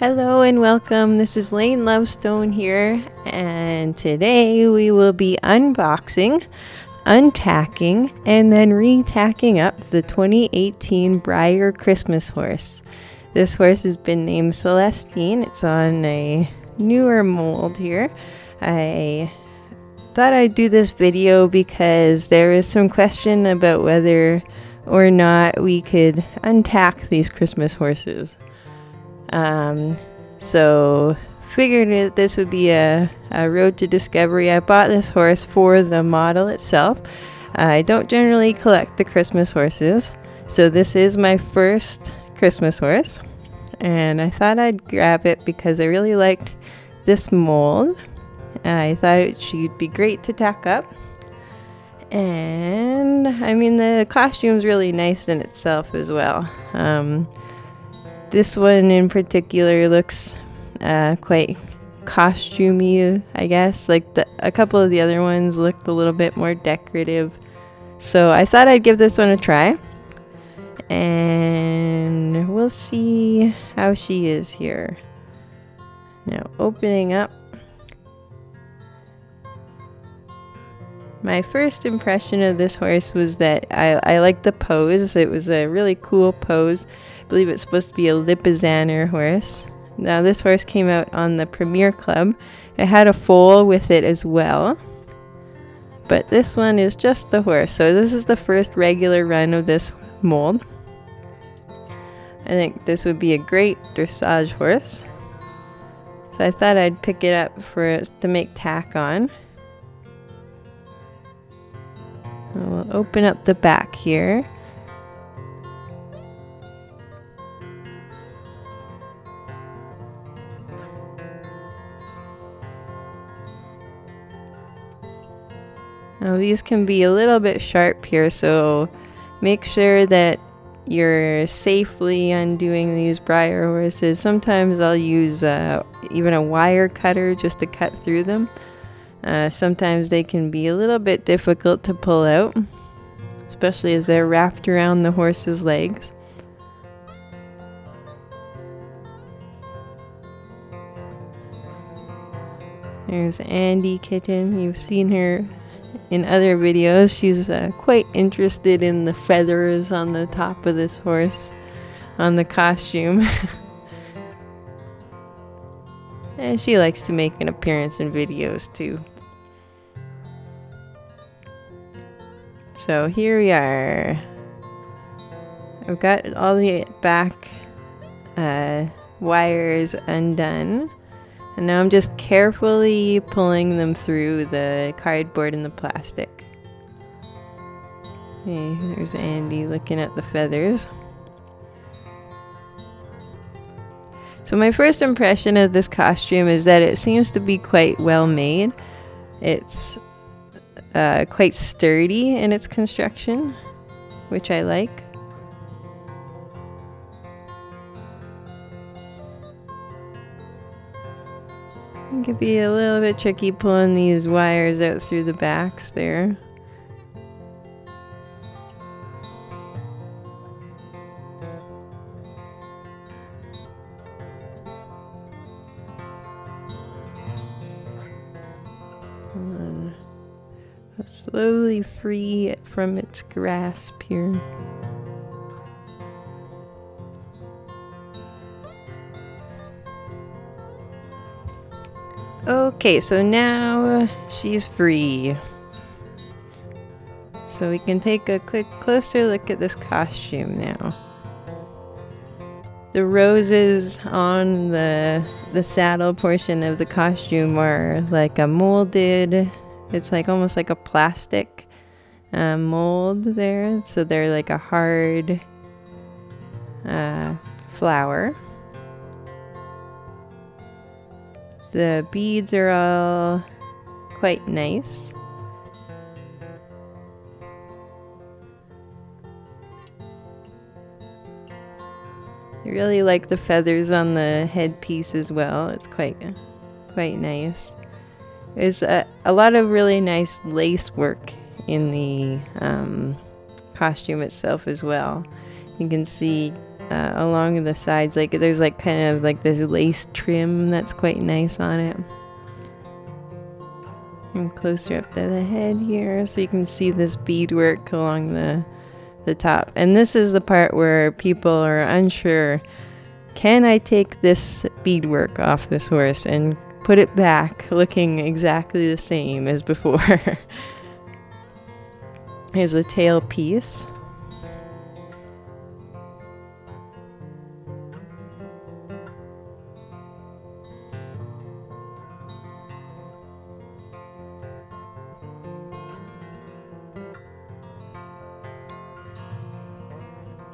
Hello and welcome. This is Laine Lovstoan here, and today we will be unboxing, untacking, and then retacking up the 2018 Breyer Christmas horse. This horse has been named Celestine. It's on a newer mold here. I thought I'd do this video because there is some question about whether or not we could untack these Christmas horses. Um, so figured that this would be a, a road to discovery. I bought this horse for the model itself. I don't generally collect the Christmas horses, so this is my first Christmas horse, and I thought I'd grab it because I really liked this mold. I thought it should be great to tack up. And I mean, the costume's really nice in itself as well. Um, this one in particular looks uh, quite costumey, I guess. Like the, a couple of the other ones looked a little bit more decorative. So I thought I'd give this one a try. And we'll see how she is here. Now, opening up. My first impression of this horse was that I, I liked the pose. It was a really cool pose. Believe it's supposed to be a Lipizzaner horse. Now, this horse came out on the Premier Club. It had a foal with it as well. But this one is just the horse. So, this is the first regular run of this mold. I think this would be a great dressage horse. So, I thought I'd pick it up for to make tack on. We'll open up the back here. Now these can be a little bit sharp here, so make sure that you're safely undoing these Breyer horses. Sometimes I'll use uh, even a wire cutter just to cut through them. Uh, sometimes they can be a little bit difficult to pull out, especially as they're wrapped around the horse's legs. There's Andy Kitten. You've seen her in other videos. She's uh, quite interested in the feathers on the top of this horse, on the costume. and she likes to make an appearance in videos too. So here we are. I've got all the back uh, wires undone. And now I'm just carefully pulling them through the cardboard and the plastic. Hey, there's Andy looking at the feathers. So my first impression of this costume is that it seems to be quite well made. It's uh, quite sturdy in its construction, which I like. Could be a little bit tricky pulling these wires out through the backs there. slowly free it from its grasp here. Okay, so now she's free. So we can take a quick closer look at this costume now. The roses on the the saddle portion of the costume are like a molded it's like almost like a plastic uh, mold there. So they're like a hard uh, flower. The beads are all quite nice. I really like the feathers on the headpiece as well. It's quite quite nice. There's a, a lot of really nice lace work in the um, costume itself as well. You can see uh, along the sides. Like there's like kind of like this lace trim that's quite nice on it. And closer up to the head here so you can see this beadwork along the the top. And this is the part where people are unsure. Can I take this beadwork off this horse and put it back looking exactly the same as before? Here's the tail piece.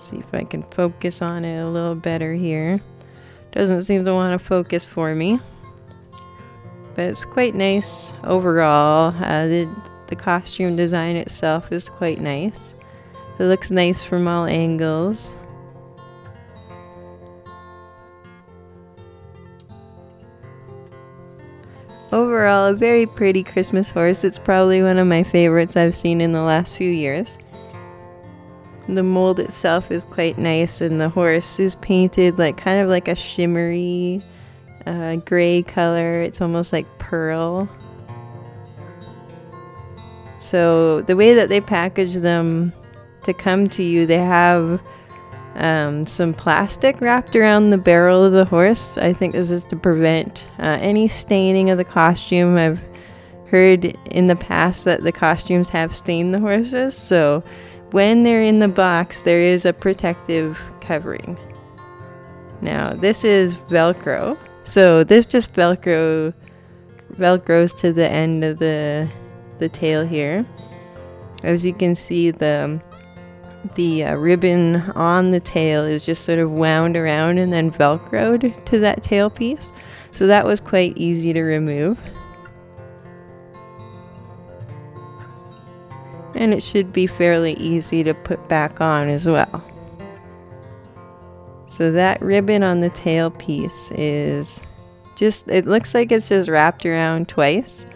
See if I can focus on it a little better here. Doesn't seem to want to focus for me. But it's quite nice overall. Uh, the, the costume design itself is quite nice. It looks nice from all angles. Overall, a very pretty Christmas horse. It's probably one of my favorites I've seen in the last few years. The mold itself is quite nice, and the horse is painted like kind of like a shimmery uh, gray color. It's almost like pearl. So the way that they package them to come to you, they have um, some plastic wrapped around the barrel of the horse. I think this is to prevent uh, any staining of the costume. I've heard in the past that the costumes have stained the horses, so when they're in the box, there is a protective covering. Now, this is Velcro. So this just Velcro Velcros to the end of the the tail here. As you can see, the the uh, ribbon on the tail is just sort of wound around and then velcroed to that tail piece. So that was quite easy to remove. And it should be fairly easy to put back on as well. So that ribbon on the tail piece is just, it looks like it's just wrapped around twice.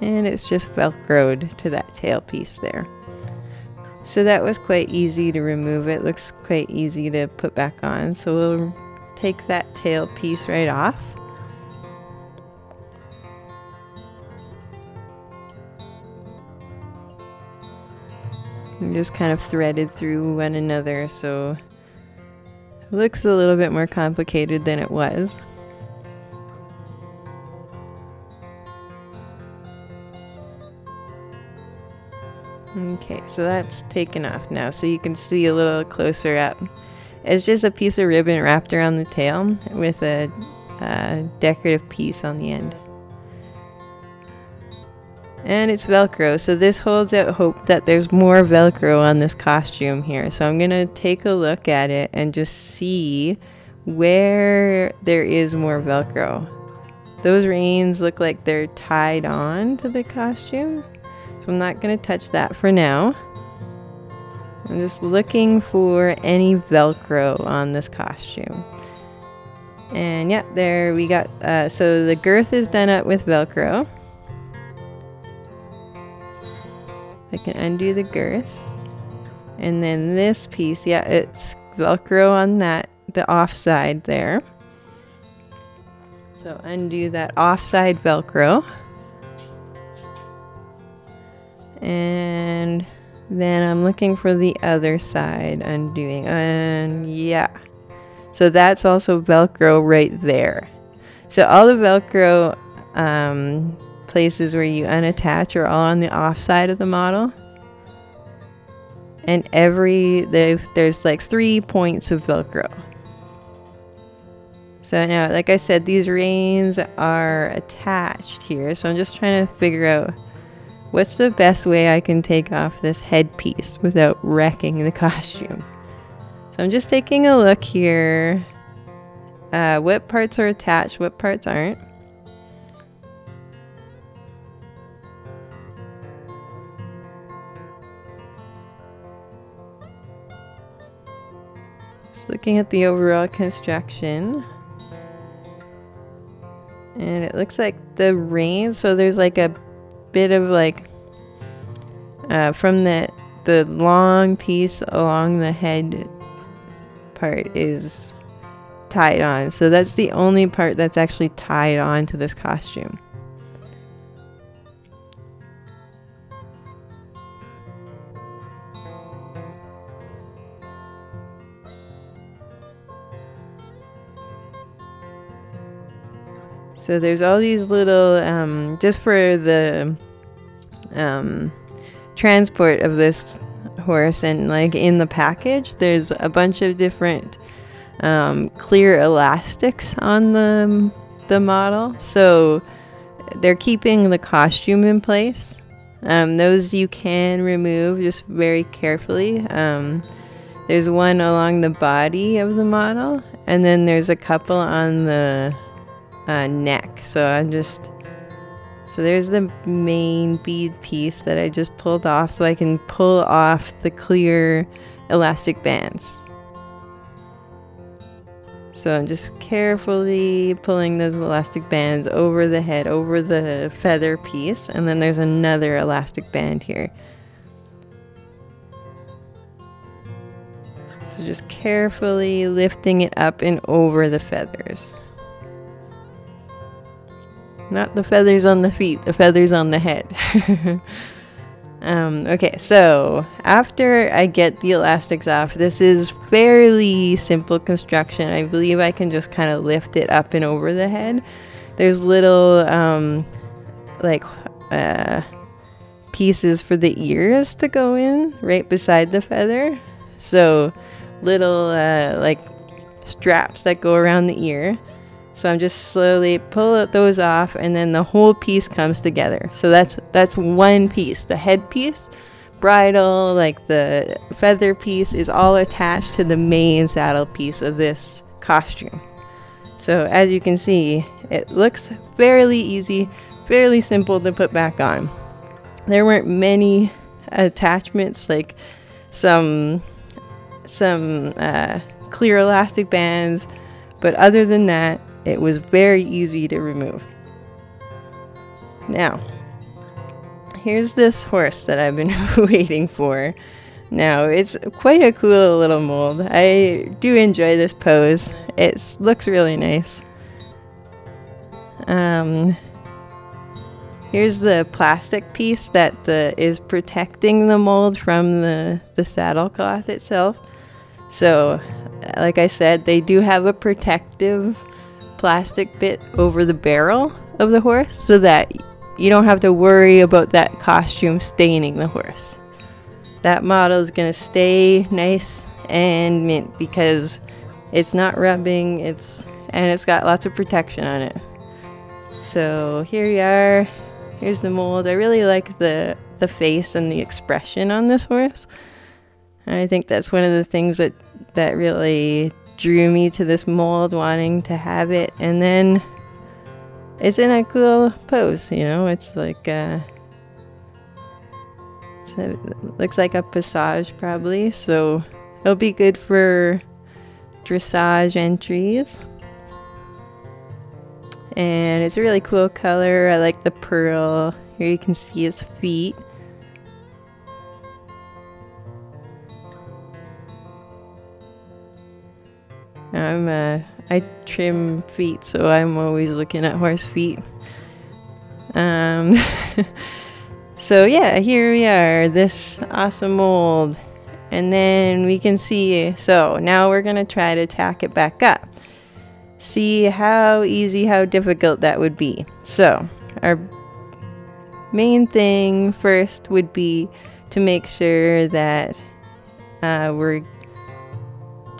And it's just velcroed to that tail piece there. So that was quite easy to remove. It looks quite easy to put back on. So we'll take that tail piece right off. Just kind of threaded through one another, so it looks a little bit more complicated than it was. Okay, so that's taken off now, so you can see a little closer up. It's just a piece of ribbon wrapped around the tail with a uh, decorative piece on the end and it's velcro so this holds out hope that there's more velcro on this costume here. So i'm gonna take a look at it and just see where there is more velcro. Those reins look like they're tied on to the costume so i'm not gonna touch that for now. I'm just looking for any velcro on this costume. And yeah there we got uh, so the girth is done up with velcro I can undo the girth. And then this piece, yeah, it's Velcro on that, the offside there. So undo that offside Velcro. And then I'm looking for the other side undoing. And yeah. So that's also Velcro right there. So all the Velcro um, places where you unattach are all on the off side of the model. And every, there's like three points of Velcro. So now, like I said, these reins are attached here. So I'm just trying to figure out what's the best way I can take off this headpiece without wrecking the costume. So I'm just taking a look here. Uh, what parts are attached, what parts aren't. Looking at the overall construction. And it looks like the reins, so there's like a bit of like uh, from the the long piece along the head part is tied on. So that's the only part that's actually tied on to this costume. So there's all these little, um, just for the um, transport of this horse, and like in the package, there's a bunch of different um, clear elastics on the the model. So they're keeping the costume in place. Um, those you can remove just very carefully. Um, there's one along the body of the model, and then there's a couple on the uh, neck. So I'm just, so there's the main bead piece that I just pulled off so I can pull off the clear elastic bands. So I'm just carefully pulling those elastic bands over the head, over the feather piece, and then there's another elastic band here. So just carefully lifting it up and over the feathers. Not the feathers on the feet, the feathers on the head. um, okay, so after I get the elastics off, this is fairly simple construction. I believe I can just kind of lift it up and over the head. There's little, um, like, uh, pieces for the ears to go in right beside the feather. So, little, uh, like, straps that go around the ear. So I'm just slowly pull those off and then the whole piece comes together. So that's that's one piece. The head piece, bridle, like the feather piece is all attached to the main saddle piece of this costume. So as you can see, it looks fairly easy, fairly simple to put back on. There weren't many attachments like some some uh, clear elastic bands, but other than that, it was very easy to remove. Now, here's this horse that I've been waiting for. Now, it's quite a cool little mold. I do enjoy this pose. It looks really nice. Um, here's the plastic piece that the is protecting the mold from the, the saddle cloth itself. So, like I said, they do have a protective plastic bit over the barrel of the horse so that you don't have to worry about that costume staining the horse. That model is going to stay nice and mint because it's not rubbing, it's and it's got lots of protection on it. So here you are. Here's the mold. I really like the the face and the expression on this horse. I think that's one of the things that that really drew me to this mold wanting to have it. And then it's in a cool pose you know? It's like uh it's a, it looks like a passage probably. So it'll be good for dressage entries and it's a really cool color. I like the pearl. Here you can see his feet I'm uh, I trim feet, so I'm always looking at horse feet. Um, so yeah, here we are, this awesome mold, and then we can see. So now we're gonna try to tack it back up. See how easy, how difficult that would be. So our main thing first would be to make sure that uh, we're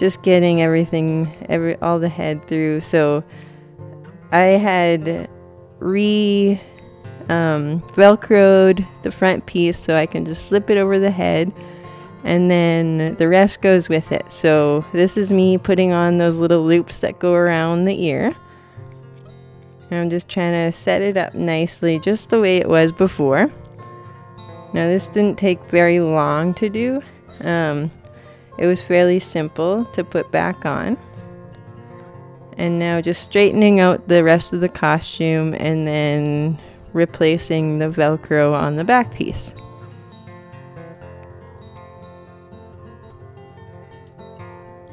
just getting everything, every all the head through. So I had re um, velcroed the front piece so I can just slip it over the head and then the rest goes with it. So this is me putting on those little loops that go around the ear. And I'm just trying to set it up nicely just the way it was before. Now this didn't take very long to do. Um, it was fairly simple to put back on. And now just straightening out the rest of the costume and then replacing the Velcro on the back piece.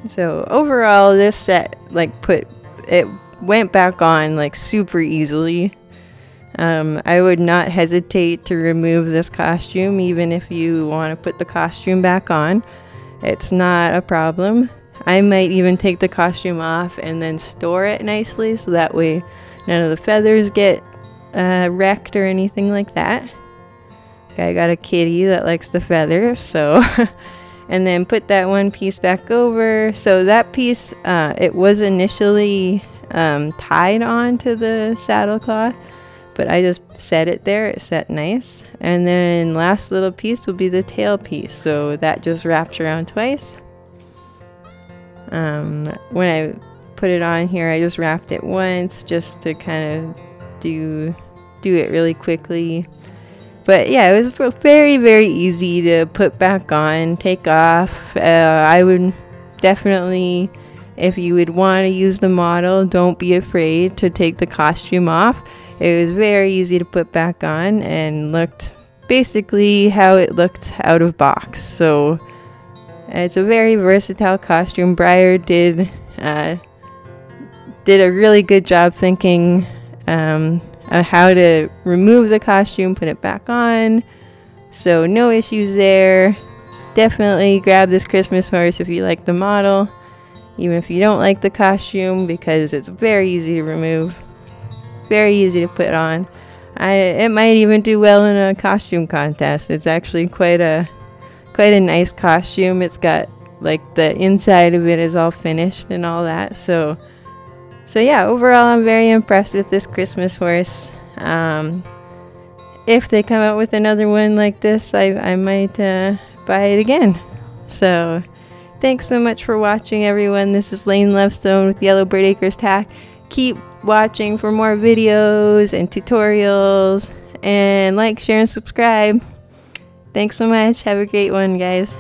So overall, this set like put it went back on like super easily. Um, I would not hesitate to remove this costume, even if you want to put the costume back on. It's not a problem. I might even take the costume off and then store it nicely so that way none of the feathers get uh, wrecked or anything like that. I got a kitty that likes the feathers, so and then put that one piece back over. So that piece, uh, it was initially um, tied onto the saddle cloth, but I just set it there. It set nice. And then last little piece will be the tail piece. So that just wraps around twice. Um, when I put it on here, I just wrapped it once just to kind of do do it really quickly. But yeah, it was very, very easy to put back on, take off. Uh, I would definitely, if you would want to use the model, don't be afraid to take the costume off. It was very easy to put back on and looked basically how it looked out of box. So it's a very versatile costume. Breyer did uh, did a really good job thinking um, uh, how to remove the costume, put it back on. So no issues there. Definitely grab this Christmas horse if you like the model, even if you don't like the costume, because it's very easy to remove, very easy to put on. I, it might even do well in a costume contest. It's actually quite a quite a nice costume. It's got like the inside of it is all finished and all that. So so yeah, overall, I'm very impressed with this Christmas horse. Um, if they come out with another one like this, I, I might uh, buy it again. So thanks so much for watching, everyone. This is Laine Lovstoan with Yellow Bird Acres Tack. Keep watching for more videos and tutorials. And like, share, and subscribe. Thanks so much. Have a great one, guys.